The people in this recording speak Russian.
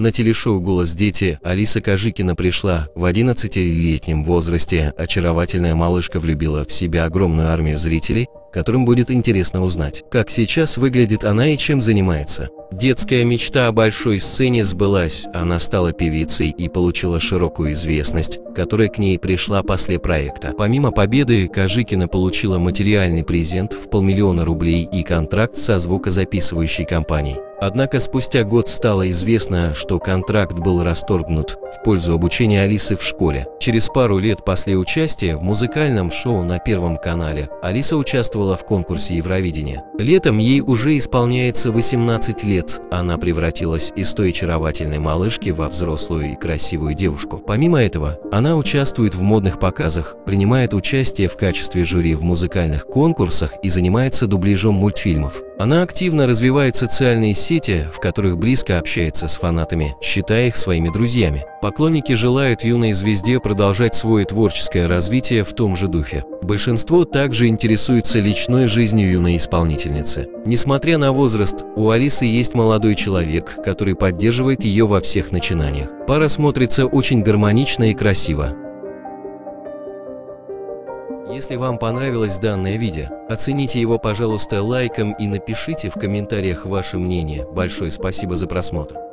На телешоу «Голос дети» Алиса Кожикина пришла. В 11-летнем возрасте очаровательная малышка влюбила в себя огромную армию зрителей, которым будет интересно узнать, как сейчас выглядит она и чем занимается. Детская мечта о большой сцене сбылась, она стала певицей и получила широкую известность, которая к ней пришла после проекта. Помимо победы, Кожикина получила материальный презент в полмиллиона рублей и контракт со звукозаписывающей компанией. Однако спустя год стало известно, что контракт был расторгнут в пользу обучения Алисы в школе. Через пару лет после участия в музыкальном шоу на Первом канале Алиса участвовала в конкурсе Евровидения. Летом ей уже исполняется 18 лет, она превратилась из той очаровательной малышки во взрослую и красивую девушку. Помимо этого, она участвует в модных показах, принимает участие в качестве жюри в музыкальных конкурсах и занимается дубляжом мультфильмов. Она активно развивает социальные сети, в которых близко общается с фанатами, считая их своими друзьями. Поклонники желают юной звезде продолжать свое творческое развитие в том же духе. Большинство также интересуется личной жизнью юной исполнительницы. Несмотря на возраст, у Алисы есть молодой человек, который поддерживает ее во всех начинаниях. Пара смотрится очень гармонично и красиво. Если вам понравилось данное видео, оцените его, пожалуйста, лайком и напишите в комментариях ваше мнение. Большое спасибо за просмотр.